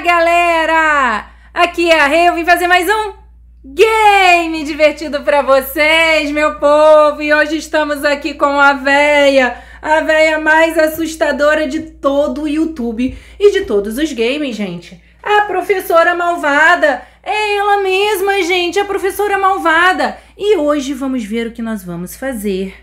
Galera! Aqui é a Rei, eu vim fazer mais um game divertido para vocês, meu povo. E hoje estamos aqui com a véia, a véia mais assustadora de todo o YouTube e de todos os games, gente. A professora malvada. É ela mesma, gente, a professora malvada. E hoje vamos ver o que nós vamos fazer.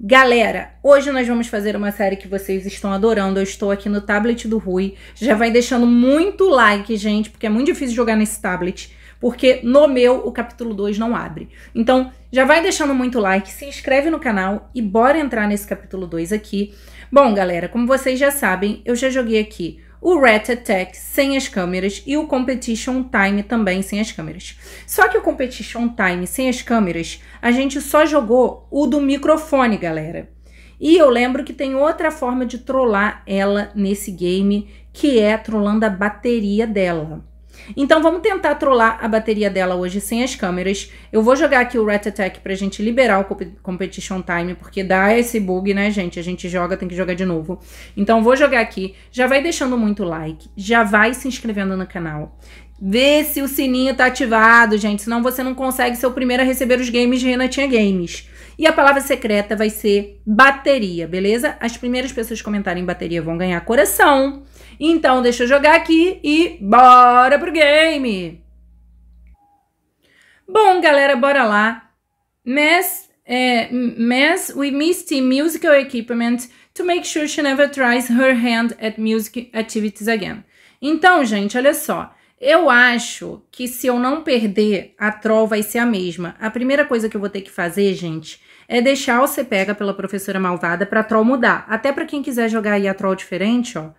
Galera, hoje nós vamos fazer uma série que vocês estão adorando. Eu estou aqui no tablet do Rui. Já vai deixando muito like, gente, porque é muito difícil jogar nesse tablet. Porque no meu o capítulo 2 não abre. Então, já vai deixando muito like, se inscreve no canal e bora entrar nesse capítulo 2 aqui. Bom, galera, como vocês já sabem, eu já joguei aqui o Rat Attack sem as câmeras e o Competition Time também sem as câmeras. Só que o Competition Time sem as câmeras, a gente só jogou o do microfone, galera. E eu lembro que tem outra forma de trollar ela nesse game, que é trollando a bateria dela. Então vamos tentar trollar a bateria dela hoje sem as câmeras. Eu vou jogar aqui o Rat Attack pra gente liberar o Competition Time, porque dá esse bug, né, gente? A gente joga, tem que jogar de novo. Então vou jogar aqui. Já vai deixando muito like, já vai se inscrevendo no canal. Vê se o sininho tá ativado, gente, senão você não consegue ser o primeiro a receber os games de Renatinha Games. E a palavra secreta vai ser bateria, beleza? As primeiras pessoas comentarem bateria vão ganhar coração. Então, deixa eu jogar aqui e bora pro game! Bom, galera, bora lá. Mess, é, mess with Misty musical equipment to make sure she never tries her hand at music activities again. Então, gente, olha só. Eu acho que se eu não perder, a troll vai ser a mesma. A primeira coisa que eu vou ter que fazer, gente, é deixar o Pega pela professora malvada pra troll mudar. Até pra quem quiser jogar aí a troll diferente, ó.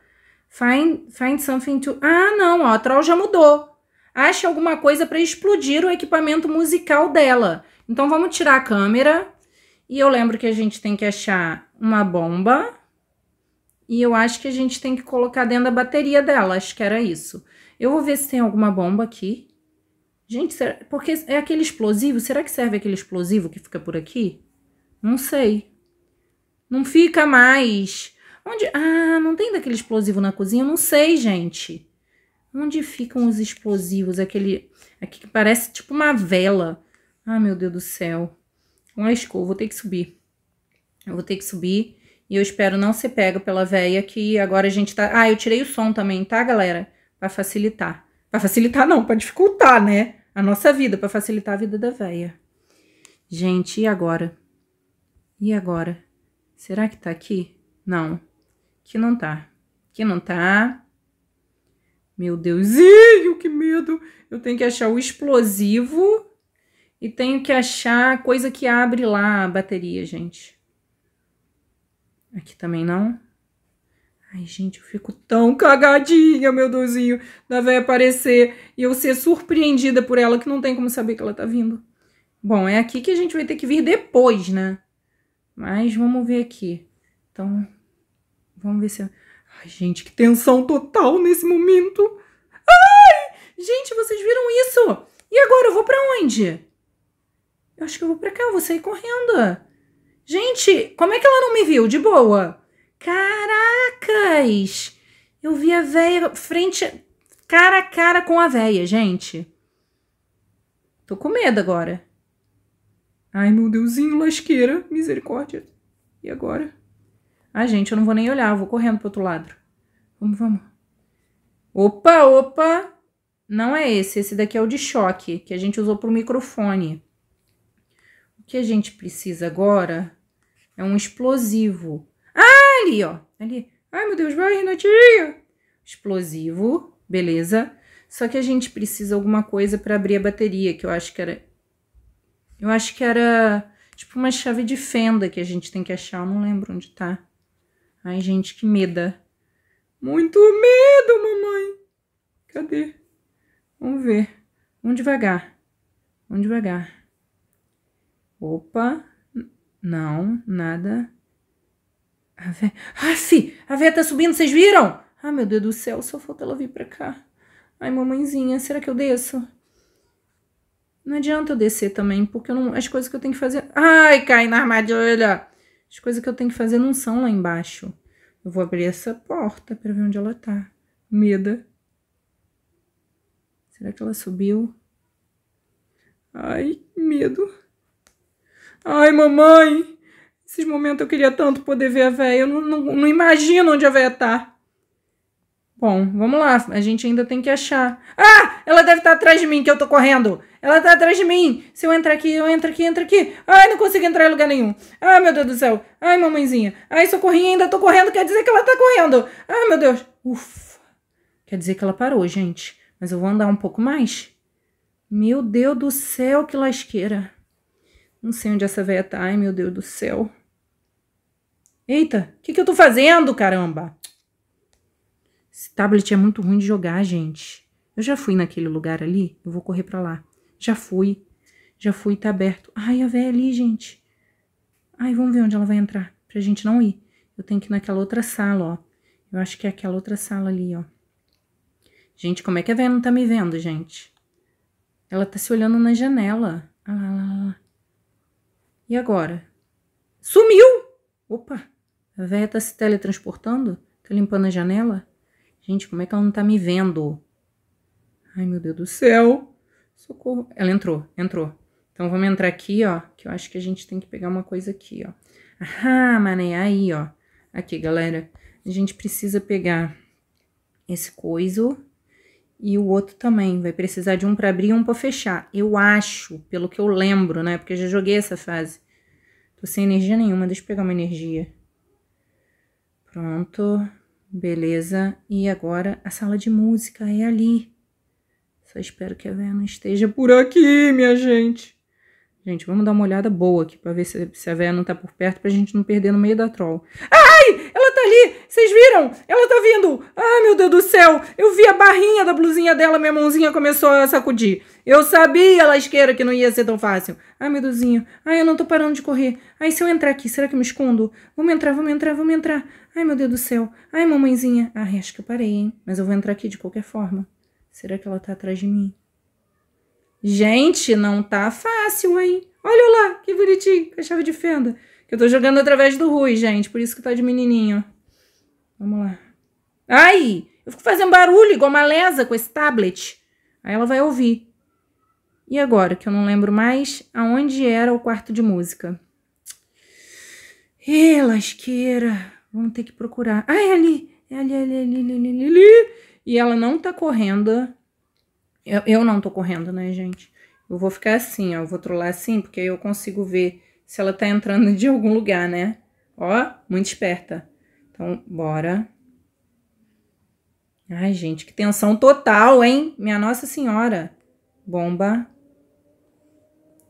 Find, find something to. Ah, não, ó, a Troll já mudou. Ache alguma coisa para explodir o equipamento musical dela. Então vamos tirar a câmera. E eu lembro que a gente tem que achar uma bomba. E eu acho que a gente tem que colocar dentro da bateria dela. Acho que era isso. Eu vou ver se tem alguma bomba aqui. Gente, será... porque é aquele explosivo. Será que serve aquele explosivo que fica por aqui? Não sei. Não fica mais. Onde. Ah, não tem daquele explosivo na cozinha? Eu não sei, gente. Onde ficam os explosivos? Aquele. Aqui que parece tipo uma vela. Ah, meu Deus do céu. Escova, vou ter que subir. Eu vou ter que subir. E eu espero não ser pega pela véia que agora a gente tá. Ah, eu tirei o som também, tá, galera? Pra facilitar. Pra facilitar, não, pra dificultar, né? A nossa vida, pra facilitar a vida da véia. Gente, e agora? E agora? Será que tá aqui? Não que não tá. Que não tá. Meu Deusinho, que medo! Eu tenho que achar o explosivo e tenho que achar a coisa que abre lá a bateria, gente. Aqui também não. Ai, gente, eu fico tão cagadinha, meu Deusinho, da véia aparecer e eu ser surpreendida por ela que não tem como saber que ela tá vindo. Bom, é aqui que a gente vai ter que vir depois, né? Mas vamos ver aqui. Então, Vamos ver se... Ai, gente, que tensão total nesse momento. Ai! Gente, vocês viram isso? E agora, eu vou pra onde? Eu acho que eu vou pra cá, eu vou sair correndo. Gente, como é que ela não me viu? De boa. Caracas! Eu vi a véia frente... Cara a cara com a véia, gente. Tô com medo agora. Ai, meu Deusinho, lasqueira. Misericórdia. E agora? Ah, gente, eu não vou nem olhar, eu vou correndo pro outro lado. Vamos, vamos. Opa, opa! Não é esse, esse daqui é o de choque, que a gente usou pro microfone. O que a gente precisa agora é um explosivo. Ah, ali, ó. Ali. Ai, meu Deus, vai, Renatinha! Explosivo, beleza. Só que a gente precisa alguma coisa para abrir a bateria, que eu acho que era... Eu acho que era tipo uma chave de fenda que a gente tem que achar, eu não lembro onde tá. Ai, gente, que meda. Muito medo, mamãe. Cadê? Vamos ver. Vamos devagar. Vamos devagar. Opa. Não, nada. A véia... Aff, a véia tá subindo, vocês viram? Ai, meu Deus do céu, só falta ela vir pra cá. Ai, mamãezinha, será que eu desço? Não adianta eu descer também, porque não... as coisas que eu tenho que fazer... Ai, cai na armadilha! As coisas que eu tenho que fazer não são lá embaixo. Eu vou abrir essa porta para ver onde ela tá. Meda. Será que ela subiu? Ai, medo. Ai, mamãe. Esses momentos eu queria tanto poder ver a véia. Eu não, não, não imagino onde a véia tá. Bom, vamos lá. A gente ainda tem que achar. Ah! Ela deve estar atrás de mim, que eu tô correndo. Ela tá atrás de mim. Se eu entrar aqui, eu entro aqui, entro aqui. Ai, não consigo entrar em lugar nenhum. Ai, meu Deus do céu. Ai, mamãezinha. Ai, socorrinha, ainda tô correndo. Quer dizer que ela tá correndo. Ai, meu Deus. Ufa. Quer dizer que ela parou, gente. Mas eu vou andar um pouco mais. Meu Deus do céu, que lasqueira. Não sei onde essa véia tá. Ai, meu Deus do céu. Eita, o que, que eu tô fazendo, caramba? Esse tablet é muito ruim de jogar, gente. Eu já fui naquele lugar ali. Eu vou correr pra lá. Já fui. Já fui, tá aberto. Ai, a véia ali, gente. Ai, vamos ver onde ela vai entrar. Pra gente não ir. Eu tenho que ir naquela outra sala, ó. Eu acho que é aquela outra sala ali, ó. Gente, como é que a véia não tá me vendo, gente? Ela tá se olhando na janela. Ah lá, lá, lá. E agora? Sumiu! Opa! A véia tá se teletransportando? Tá limpando a janela? Gente, como é que ela não tá me vendo? Ai, meu Deus do céu! Socorro. Ela entrou, entrou. Então vamos entrar aqui, ó, que eu acho que a gente tem que pegar uma coisa aqui, ó. Ah, mané, aí, ó. Aqui, galera. A gente precisa pegar esse coiso e o outro também. Vai precisar de um para abrir e um para fechar. Eu acho, pelo que eu lembro, né? Porque eu já joguei essa fase. Tô sem energia nenhuma, deixa eu pegar uma energia. Pronto, beleza. E agora a sala de música é ali. Só espero que a Vera não esteja por aqui, minha gente. Gente, vamos dar uma olhada boa aqui pra ver se, se a Vera não tá por perto pra gente não perder no meio da troll. Ai! Ela tá ali! Vocês viram? Ela tá vindo! Ai, meu Deus do céu! Eu vi a barrinha da blusinha dela, minha mãozinha começou a sacudir. Eu sabia, lasqueira, que não ia ser tão fácil. Ai, meu Deusinho. Ai, eu não tô parando de correr. Ai, se eu entrar aqui, será que eu me escondo? Vamos entrar, vamos entrar, vamos entrar. Ai, meu Deus do céu. Ai, mamãezinha. Ai, acho que eu parei, hein? Mas eu vou entrar aqui de qualquer forma. Será que ela tá atrás de mim? Gente, não tá fácil, hein? Olha lá, que bonitinho, com a chave de fenda. Que eu tô jogando através do Rui, gente, por isso que tá de menininho. Vamos lá. Ai, eu fico fazendo barulho igual uma lesa com esse tablet. Aí ela vai ouvir. E agora, que eu não lembro mais aonde era o quarto de música. Ê, lasqueira. Vamos ter que procurar. É ali. É ali, ali, ali, ali, ali, ali e ela não tá correndo. Eu, eu não tô correndo, né, gente? Eu vou ficar assim, ó. Eu vou trollar assim, porque aí eu consigo ver se ela tá entrando de algum lugar, né? Ó, muito esperta. Então, bora. Ai, gente, que tensão total, hein? Minha Nossa Senhora. Bomba.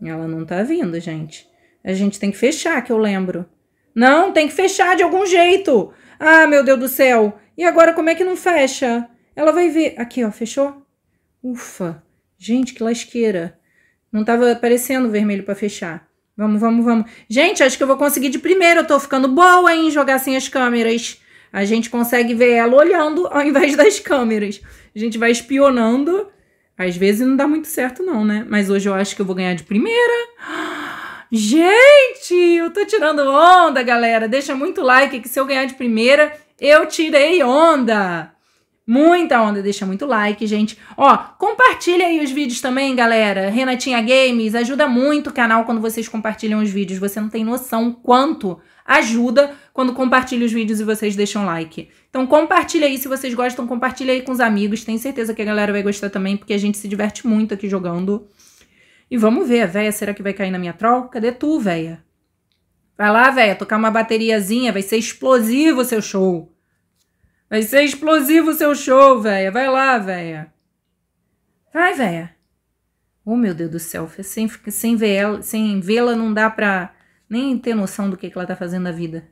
Ela não tá vindo, gente. A gente tem que fechar, que eu lembro. Não, tem que fechar de algum jeito. Ah, meu Deus do céu. E agora como é que não fecha? Ela vai ver. Aqui, ó, fechou? Ufa. Gente, que lasqueira. Não tava aparecendo vermelho para fechar. Vamos, vamos, vamos. Gente, acho que eu vou conseguir de primeiro. Eu tô ficando boa em jogar sem as câmeras. A gente consegue ver ela olhando ao invés das câmeras. A gente vai espionando. Às vezes não dá muito certo, não, né? Mas hoje eu acho que eu vou ganhar de primeira. Gente, eu tô tirando onda, galera. Deixa muito like que se eu ganhar de primeira, eu tirei onda. Muita onda, deixa muito like, gente. Ó, compartilha aí os vídeos também, galera. Renatinha Games, ajuda muito o canal quando vocês compartilham os vídeos. Você não tem noção quanto ajuda quando compartilha os vídeos e vocês deixam like. Então compartilha aí, se vocês gostam, compartilha aí com os amigos. Tenho certeza que a galera vai gostar também, porque a gente se diverte muito aqui jogando. E vamos ver, véia, será que vai cair na minha troll? Cadê tu, véia? Vai lá, véia, tocar uma bateriazinha, vai ser explosivo o seu show. Vai ser explosivo o seu show, véia. Vai lá, véia. Vai, véia. Oh, meu Deus do céu. Sem, sem vê-la sem vê não dá pra nem ter noção do que, que ela tá fazendo na vida.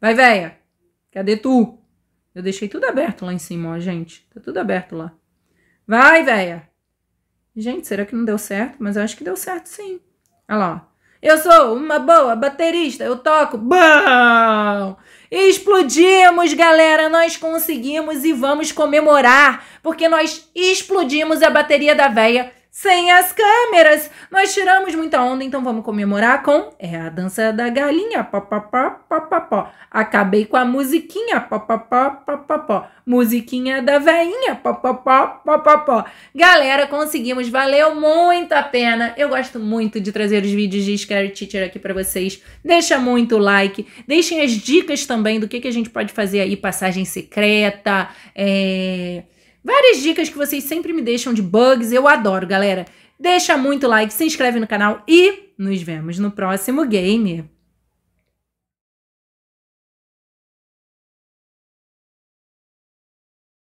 Vai, véia. Cadê tu? Eu deixei tudo aberto lá em cima, ó, gente. Tá tudo aberto lá. Vai, véia. Gente, será que não deu certo? Mas eu acho que deu certo sim. Olha lá, ó. Eu sou uma boa baterista, eu toco. Bom! Explodimos, galera, nós conseguimos e vamos comemorar, porque nós explodimos a bateria da véia sem as câmeras. Nós tiramos muita onda, então vamos comemorar com é a dança da galinha, papapá, papapó. Acabei com a musiquinha, papapá, papapó. Musiquinha da veinha, papapá, papapó. Galera, conseguimos, valeu muito a pena. Eu gosto muito de trazer os vídeos de Scary Teacher aqui para vocês. Deixa muito like, deixem as dicas também do que, que a gente pode fazer aí, passagem secreta, é Várias dicas que vocês sempre me deixam de bugs, eu adoro, galera. Deixa muito like, se inscreve no canal e nos vemos no próximo game.